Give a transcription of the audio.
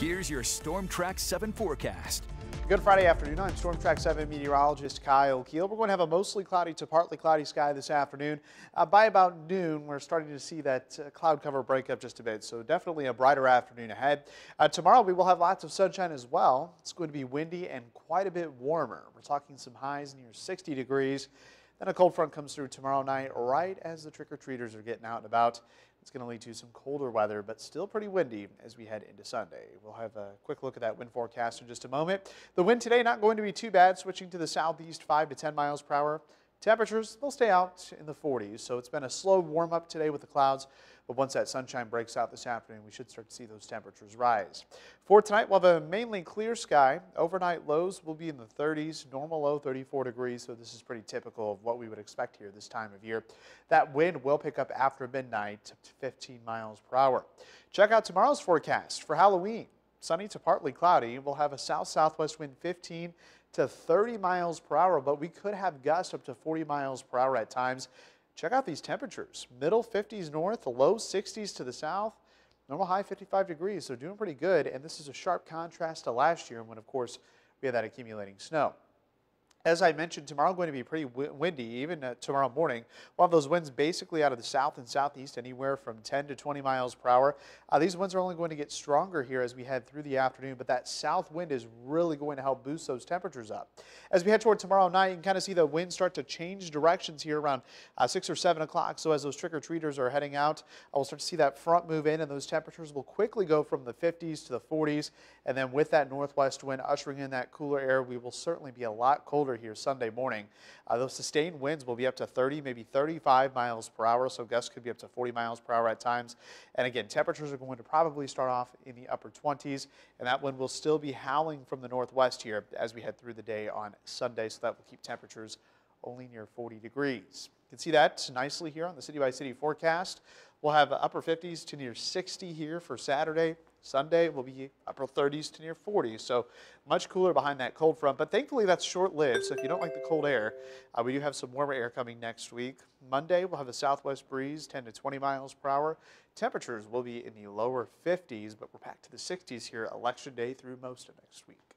Here's your Storm Track 7 forecast. Good Friday afternoon. I'm Storm Track 7 meteorologist Kyle Kiel. We're going to have a mostly cloudy to partly cloudy sky this afternoon. Uh, by about noon, we're starting to see that uh, cloud cover break up just a bit, so definitely a brighter afternoon ahead. Uh, tomorrow, we will have lots of sunshine as well. It's going to be windy and quite a bit warmer. We're talking some highs near 60 degrees. Then a cold front comes through tomorrow night right as the trick-or-treaters are getting out and about. It's going to lead to some colder weather, but still pretty windy as we head into Sunday. We'll have a quick look at that wind forecast in just a moment. The wind today not going to be too bad, switching to the southeast 5 to 10 miles per hour. Temperatures, they'll stay out in the 40s, so it's been a slow warm up today with the clouds, but once that sunshine breaks out this afternoon, we should start to see those temperatures rise. For tonight, we'll have a mainly clear sky. Overnight lows will be in the 30s, normal low 34 degrees, so this is pretty typical of what we would expect here this time of year. That wind will pick up after midnight to 15 miles per hour. Check out tomorrow's forecast for Halloween. Sunny to partly cloudy. We'll have a south-southwest wind 15 to 30 miles per hour, but we could have gusts up to 40 miles per hour at times. Check out these temperatures. Middle 50s north, low 60s to the south. Normal high 55 degrees, so doing pretty good. And this is a sharp contrast to last year when, of course, we had that accumulating snow. As I mentioned, tomorrow going to be pretty windy, even uh, tomorrow morning. We'll have those winds basically out of the south and southeast, anywhere from 10 to 20 miles per hour. Uh, these winds are only going to get stronger here as we head through the afternoon, but that south wind is really going to help boost those temperatures up. As we head toward tomorrow night, you can kind of see the wind start to change directions here around uh, 6 or 7 o'clock. So as those trick-or-treaters are heading out, uh, we'll start to see that front move in, and those temperatures will quickly go from the 50s to the 40s. And then with that northwest wind ushering in that cooler air, we will certainly be a lot colder here Sunday morning. Uh, those sustained winds will be up to 30, maybe 35 miles per hour, so gusts could be up to 40 miles per hour at times. And again, temperatures are going to probably start off in the upper 20s, and that wind will still be howling from the northwest here as we head through the day on Sunday, so that will keep temperatures only near 40 degrees. You can see that nicely here on the city by city forecast. We'll have upper 50s to near 60 here for Saturday. Sunday will be upper 30s to near 40, so much cooler behind that cold front. But thankfully, that's short-lived. So if you don't like the cold air, uh, we do have some warmer air coming next week. Monday, we'll have a southwest breeze, 10 to 20 miles per hour. Temperatures will be in the lower 50s, but we're back to the 60s here election day through most of next week.